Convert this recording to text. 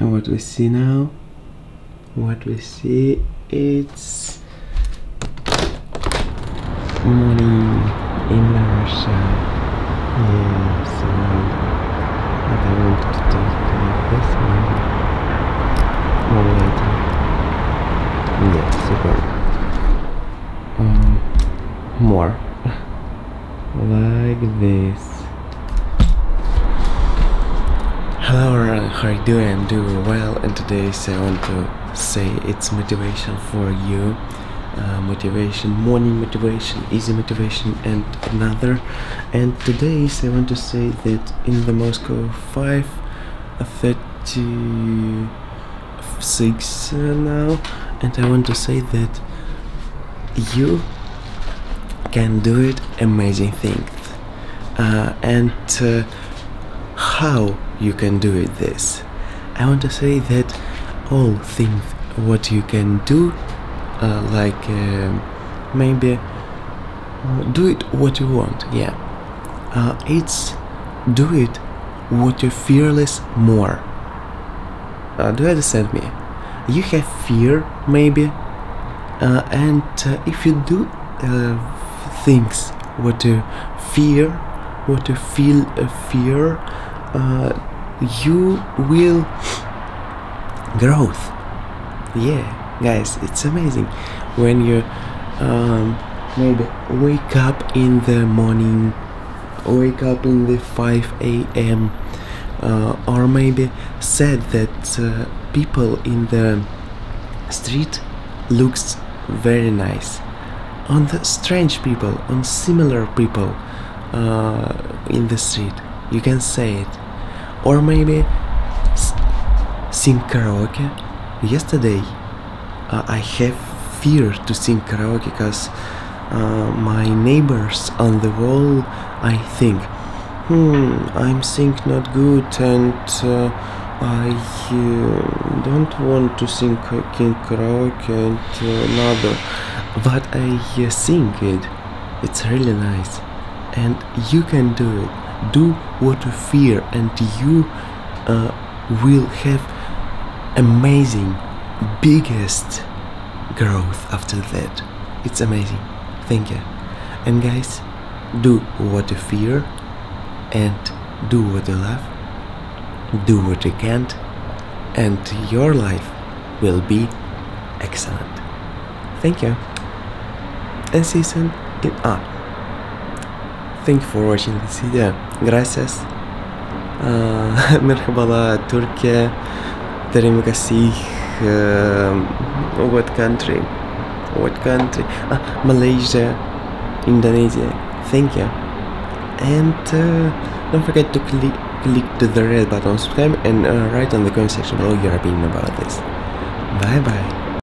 And what we see now, what we see, it's morning in Russia. Yeah, so I wanted to take this maybe or later. Yeah, super. Um, more like this. How you doing? I'm doing well and today I want to say it's motivation for you. Uh, motivation, morning motivation, easy motivation and another. And today I want to say that in the Moscow 5 uh, 36 uh, now and I want to say that you can do it amazing things uh, and uh, how you can do it this. I want to say that all things what you can do uh, like uh, maybe uh, do it what you want yeah. Uh, it's do it what you fearless more. Uh, do you understand me? You have fear maybe uh, and if you do things what you fear what you feel a fear uh, you will growth. Yeah guys it's amazing. When you um, maybe. wake up in the morning wake up in the 5 a.m uh, or maybe said that uh, people in the street looks very nice. On the strange people on similar people uh, in the street you can say it or maybe sing karaoke? Yesterday uh, i have fear to sing karaoke because uh, my neighbors on the wall i think hmm i'm sing not good and uh, i uh, don't want to sing karaoke and uh, another. But i uh, sing it. It's really nice. And you can do it do what you fear and you uh, will have amazing biggest growth after that. It's amazing. Thank you. And guys do what you fear and do what you love. Do what you can't and your life will be excellent. Thank you. And see you soon. In ah Thank you for watching this video. Gracias. Uh, merhabalar Turkey. Terima kasih. Uh, what country? What country? Ah, Malaysia, Indonesia. Thank you. And uh, don't forget to click click to the red button subscribe and uh, write on the comment section below your opinion about this. Bye bye.